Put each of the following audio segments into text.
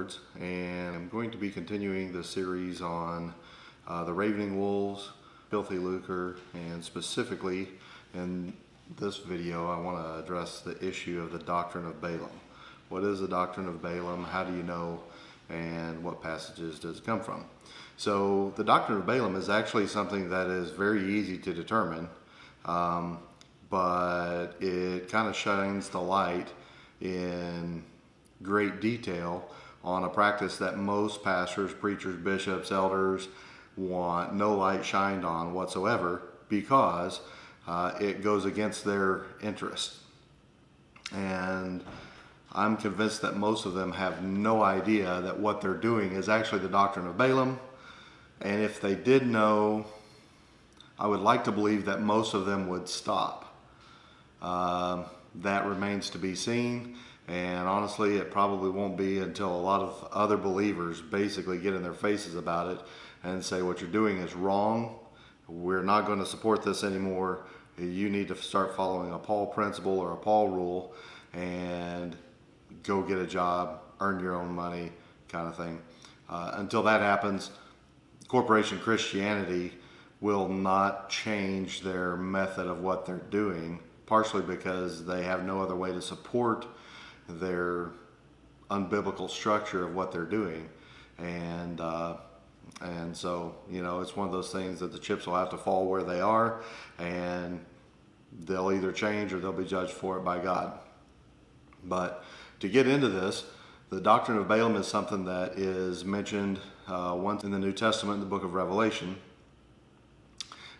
Edwards, and I'm going to be continuing the series on uh, the Ravening Wolves, Filthy Lucre, and specifically in this video, I want to address the issue of the doctrine of Balaam. What is the doctrine of Balaam? How do you know? And what passages does it come from? So, the doctrine of Balaam is actually something that is very easy to determine, um, but it kind of shines the light in great detail on a practice that most pastors, preachers, bishops, elders want no light shined on whatsoever because uh, it goes against their interest. And I'm convinced that most of them have no idea that what they're doing is actually the doctrine of Balaam. And if they did know, I would like to believe that most of them would stop. Uh, that remains to be seen. And honestly, it probably won't be until a lot of other believers basically get in their faces about it and say, what you're doing is wrong. We're not going to support this anymore. You need to start following a Paul principle or a Paul rule and go get a job, earn your own money, kind of thing. Uh, until that happens, Corporation Christianity will not change their method of what they're doing, partially because they have no other way to support their unbiblical structure of what they're doing. And, uh, and so, you know, it's one of those things that the chips will have to fall where they are, and they'll either change or they'll be judged for it by God. But to get into this, the doctrine of Balaam is something that is mentioned uh, once in the New Testament in the book of Revelation.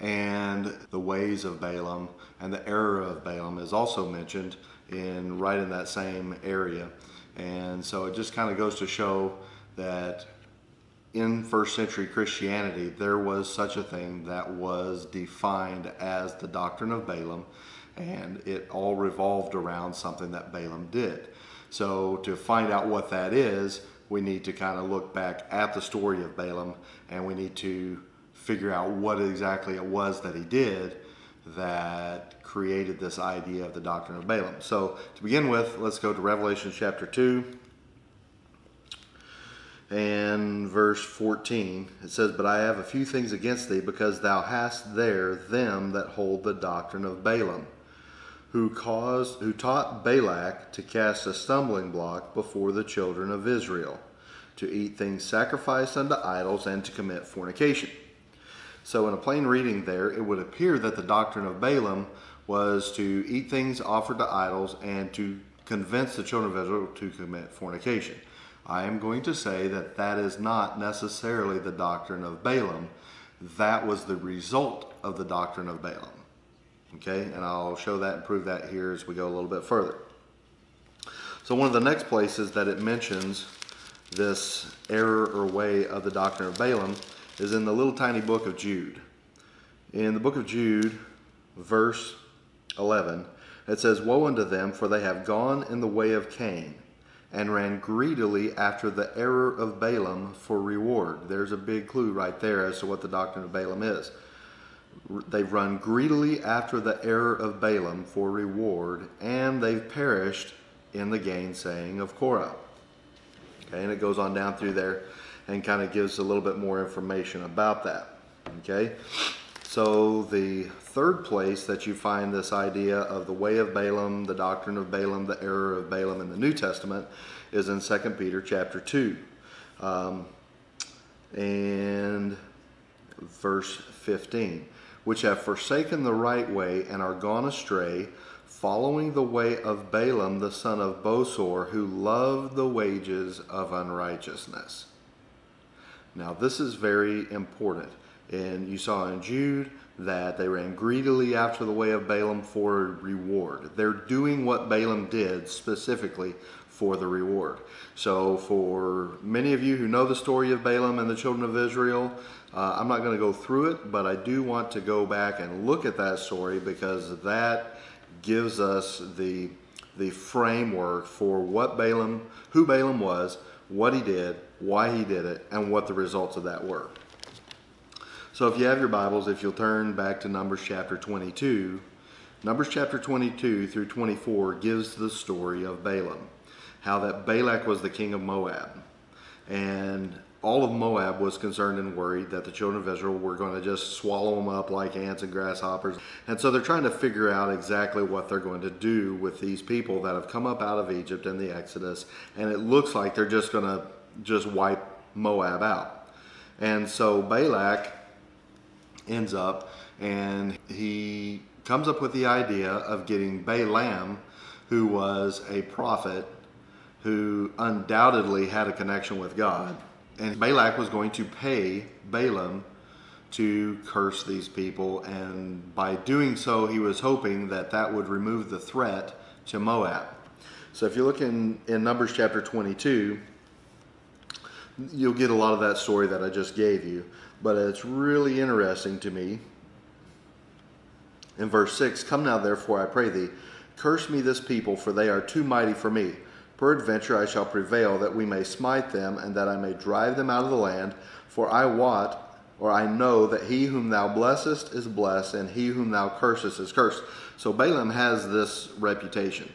And the ways of Balaam and the error of Balaam is also mentioned in right in that same area. And so it just kind of goes to show that in first century Christianity, there was such a thing that was defined as the doctrine of Balaam, and it all revolved around something that Balaam did. So, to find out what that is, we need to kind of look back at the story of Balaam and we need to figure out what exactly it was that he did that created this idea of the doctrine of Balaam. So, to begin with, let's go to Revelation chapter 2 and verse 14. It says, But I have a few things against thee, because thou hast there them that hold the doctrine of Balaam, who caused who taught Balak to cast a stumbling block before the children of Israel, to eat things sacrificed unto idols, and to commit fornication. So, in a plain reading there, it would appear that the doctrine of Balaam was to eat things offered to idols and to convince the children of Israel to commit fornication. I am going to say that that is not necessarily the doctrine of Balaam. That was the result of the doctrine of Balaam. Okay, and I'll show that and prove that here as we go a little bit further. So, one of the next places that it mentions this error or way of the doctrine of Balaam is in the little tiny book of Jude. In the book of Jude, verse 11, it says, Woe unto them, for they have gone in the way of Cain, and ran greedily after the error of Balaam for reward. There's a big clue right there as to what the doctrine of Balaam is. They've run greedily after the error of Balaam for reward, and they've perished in the gainsaying of Korah. Okay, and it goes on down through there and kind of gives a little bit more information about that. Okay, so the third place that you find this idea of the way of Balaam, the doctrine of Balaam, the error of Balaam in the New Testament is in 2 Peter chapter 2. Um, and verse 15, which have forsaken the right way and are gone astray, following the way of Balaam the son of Bosor, who loved the wages of unrighteousness. Now, this is very important. And you saw in Jude that they ran greedily after the way of Balaam for a reward. They're doing what Balaam did specifically for the reward. So, for many of you who know the story of Balaam and the children of Israel, uh, I'm not going to go through it, but I do want to go back and look at that story because that gives us the the framework for what Balaam, who Balaam was, what he did, why he did it, and what the results of that were. So if you have your Bibles, if you'll turn back to Numbers chapter 22, Numbers chapter 22 through 24 gives the story of Balaam, how that Balak was the king of Moab. and all of Moab was concerned and worried that the children of Israel were going to just swallow them up like ants and grasshoppers. And so they're trying to figure out exactly what they're going to do with these people that have come up out of Egypt in the Exodus. And it looks like they're just going to just wipe Moab out. And so Balak ends up and he comes up with the idea of getting Balaam, who was a prophet who undoubtedly had a connection with God and Balak was going to pay Balaam to curse these people, and by doing so, he was hoping that that would remove the threat to Moab. So if you look in, in Numbers chapter 22, you'll get a lot of that story that I just gave you, but it's really interesting to me. In verse 6, Come now, therefore, I pray thee, curse me this people, for they are too mighty for me. Peradventure I shall prevail, that we may smite them, and that I may drive them out of the land. For I wot, or I know, that he whom thou blessest is blessed, and he whom thou cursest is cursed. So Balaam has this reputation.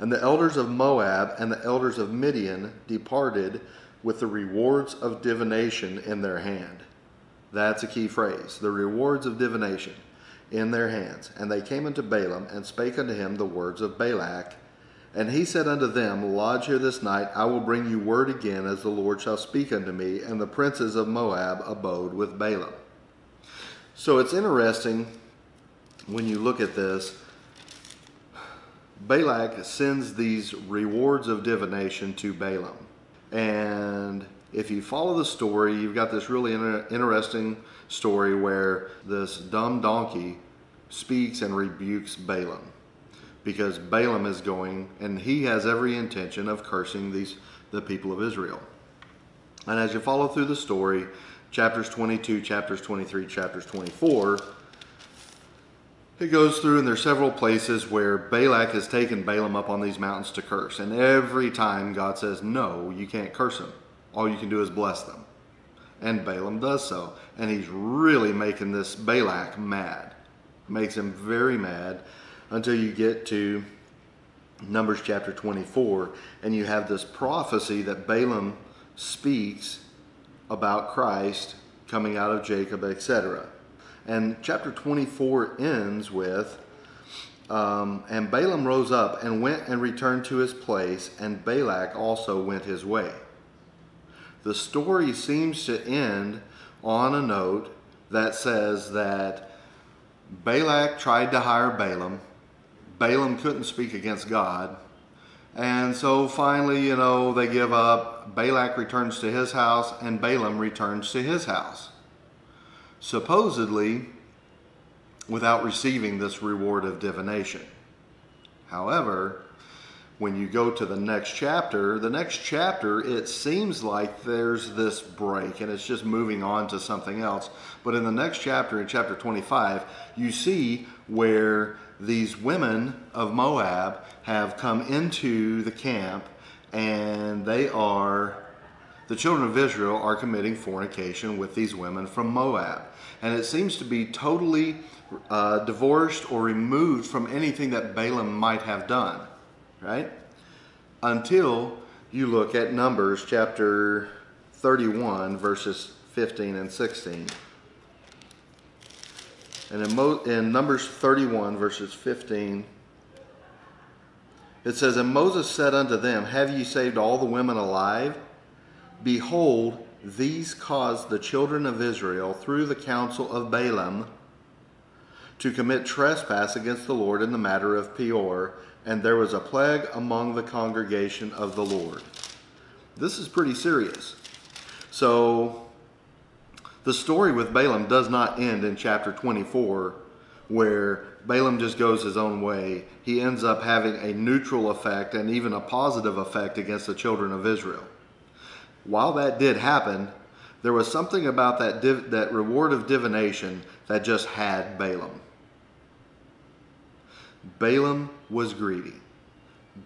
And the elders of Moab and the elders of Midian departed with the rewards of divination in their hand. That's a key phrase. The rewards of divination in their hands. And they came unto Balaam and spake unto him the words of Balak and he said unto them, Lodge here this night, I will bring you word again as the Lord shall speak unto me. And the princes of Moab abode with Balaam. So it's interesting when you look at this. Balak sends these rewards of divination to Balaam. And if you follow the story, you've got this really inter- interesting story where this dumb donkey speaks and rebukes Balaam because Balaam is going and he has every intention of cursing these the people of Israel. And as you follow through the story, chapters 22, chapters 23, chapters 24, it goes through and there's several places where Balak has taken Balaam up on these mountains to curse. And every time God says, no, you can't curse them. All you can do is bless them. And Balaam does so. And he's really making this Balak mad. Makes him very mad until you get to Numbers chapter 24, and you have this prophecy that Balaam speaks about Christ coming out of Jacob, etc. And chapter 24 ends with, um, And Balaam rose up and went and returned to his place, and Balak also went his way. The story seems to end on a note that says that Balak tried to hire Balaam Balaam couldn't speak against God. And so finally, you know, they give up. Balak returns to his house, and Balaam returns to his house. Supposedly, without receiving this reward of divination. However, when you go to the next chapter, the next chapter, it seems like there's this break and it's just moving on to something else. But in the next chapter, in chapter 25, you see where these women of Moab have come into the camp and they are, the children of Israel are committing fornication with these women from Moab. And it seems to be totally uh, divorced or removed from anything that Balaam might have done, right? Until you look at Numbers chapter 31, verses 15 and 16. And in, Mo- in Numbers 31, verses 15, it says, And Moses said unto them, Have ye saved all the women alive? Behold, these caused the children of Israel through the counsel of Balaam to commit trespass against the Lord in the matter of Peor, and there was a plague among the congregation of the Lord. This is pretty serious. So the story with Balaam does not end in chapter 24 where Balaam just goes his own way. He ends up having a neutral effect and even a positive effect against the children of Israel. While that did happen, there was something about that, div- that reward of divination that just had Balaam. Balaam was greedy.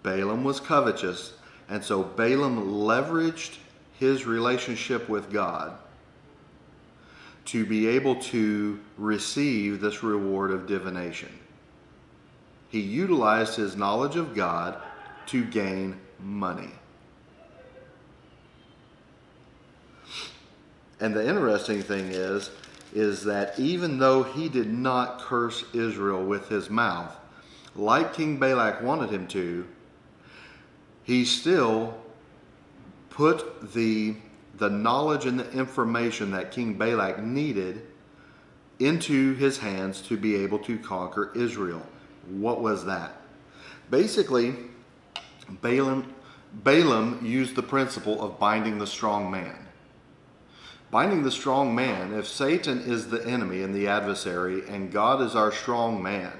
Balaam was covetous. And so Balaam leveraged his relationship with God to be able to receive this reward of divination. He utilized his knowledge of God to gain money. And the interesting thing is, is that even though he did not curse Israel with his mouth, like King Balak wanted him to, he still put the, the knowledge and the information that King Balak needed into his hands to be able to conquer Israel. What was that? Basically, Balaam, Balaam used the principle of binding the strong man. Binding the strong man, if Satan is the enemy and the adversary, and God is our strong man,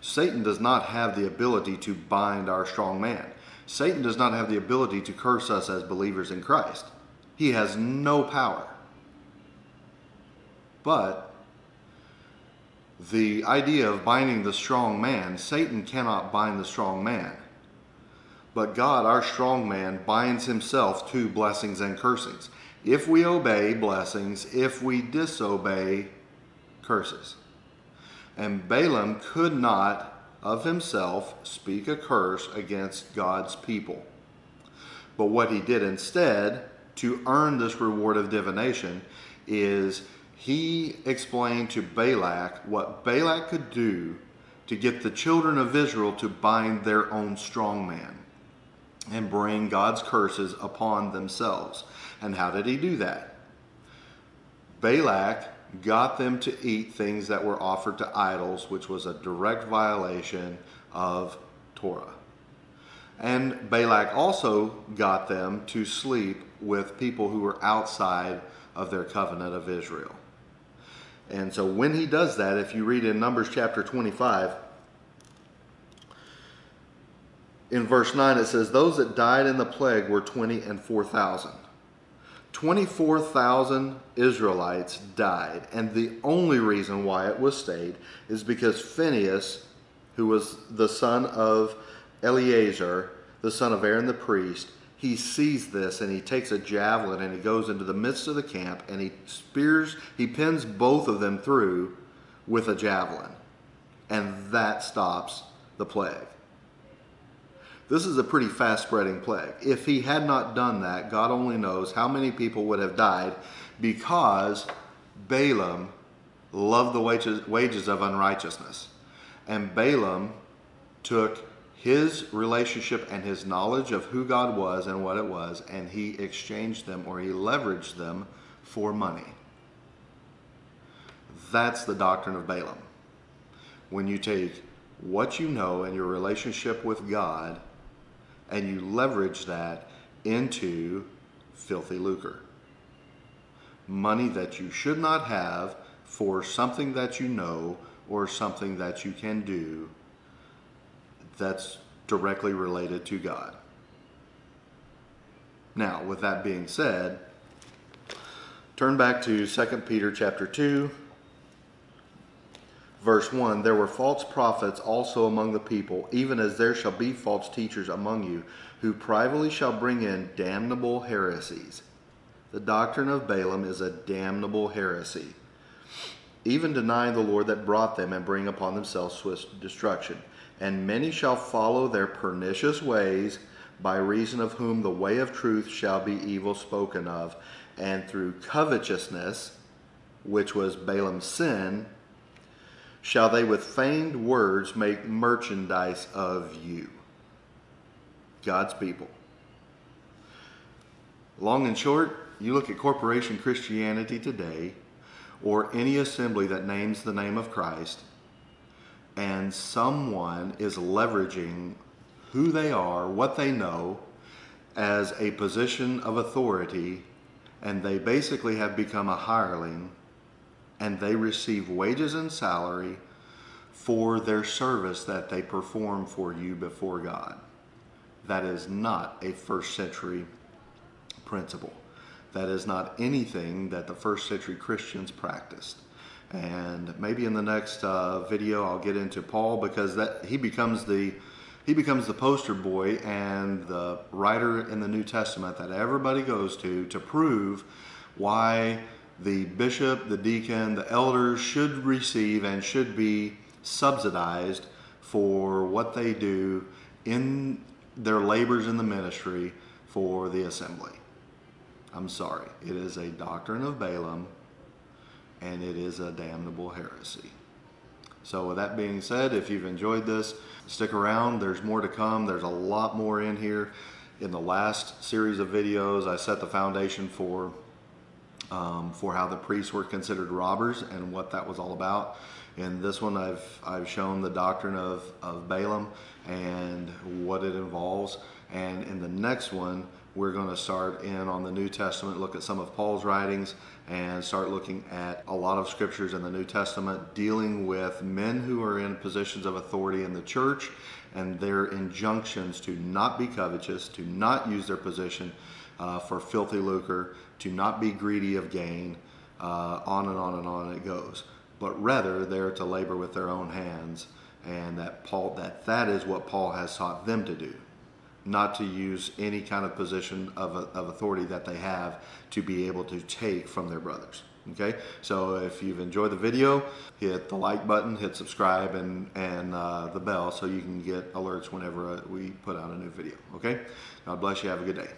Satan does not have the ability to bind our strong man. Satan does not have the ability to curse us as believers in Christ. He has no power. But the idea of binding the strong man, Satan cannot bind the strong man. But God, our strong man, binds himself to blessings and cursings. If we obey, blessings. If we disobey, curses. And Balaam could not of himself speak a curse against God's people. But what he did instead to earn this reward of divination is he explained to Balak what Balak could do to get the children of Israel to bind their own strong man and bring God's curses upon themselves. And how did he do that? Balak got them to eat things that were offered to idols, which was a direct violation of Torah. And Balak also got them to sleep with people who were outside of their covenant of Israel. And so when he does that, if you read in Numbers chapter 25, in verse 9 it says, Those that died in the plague were 20 and 4,000. 24,000 Israelites died, and the only reason why it was stayed is because Phinehas, who was the son of Eleazar, the son of Aaron the priest, he sees this and he takes a javelin and he goes into the midst of the camp and he spears, he pins both of them through with a javelin. And that stops the plague. This is a pretty fast spreading plague. If he had not done that, God only knows how many people would have died because Balaam loved the wages, wages of unrighteousness. And Balaam took his relationship and his knowledge of who God was and what it was, and he exchanged them or he leveraged them for money. That's the doctrine of Balaam. When you take what you know and your relationship with God and you leverage that into filthy lucre. Money that you should not have for something that you know or something that you can do that's directly related to God. Now, with that being said, turn back to 2 Peter chapter 2 verse 1 There were false prophets also among the people, even as there shall be false teachers among you, who privately shall bring in damnable heresies. The doctrine of Balaam is a damnable heresy, even denying the Lord that brought them and bring upon themselves swift destruction. And many shall follow their pernicious ways, by reason of whom the way of truth shall be evil spoken of, and through covetousness, which was Balaam's sin, shall they with feigned words make merchandise of you. God's people. Long and short, you look at corporation Christianity today, or any assembly that names the name of Christ, and someone is leveraging who they are, what they know, as a position of authority, and they basically have become a hireling and they receive wages and salary for their service that they perform for you before God. That is not a first century principle. That is not anything that the first century Christians practiced. And maybe in the next uh, video I'll get into Paul because that he becomes the he becomes the poster boy and the writer in the New Testament that everybody goes to to prove why the bishop, the deacon, the elders should receive and should be subsidized for what they do in their labors in the ministry for the assembly. I'm sorry. It is a doctrine of Balaam and it is a damnable heresy. So, with that being said, if you've enjoyed this, stick around. There's more to come. There's a lot more in here. In the last series of videos, I set the foundation for um, for how the priests were considered robbers and what that was all about. In this one, I've I've shown the doctrine of of Balaam and what it involves. And in the next one, we're going to start in on the New Testament, look at some of Paul's writings, and start looking at a lot of scriptures in the New Testament dealing with men who are in positions of authority in the church and their injunctions to not be covetous, to not use their position uh, for filthy lucre, to not be greedy of gain, uh, on and on and on it goes. But rather, they're to labor with their own hands, and that Paul that that is what Paul has taught them to do not to use any kind of position of, of authority that they have to be able to take from their brothers. Okay, so if you've enjoyed the video, hit the like button, hit subscribe, and and uh, the bell so you can get alerts whenever uh, we put out a new video. Okay, God bless you. Have a good day.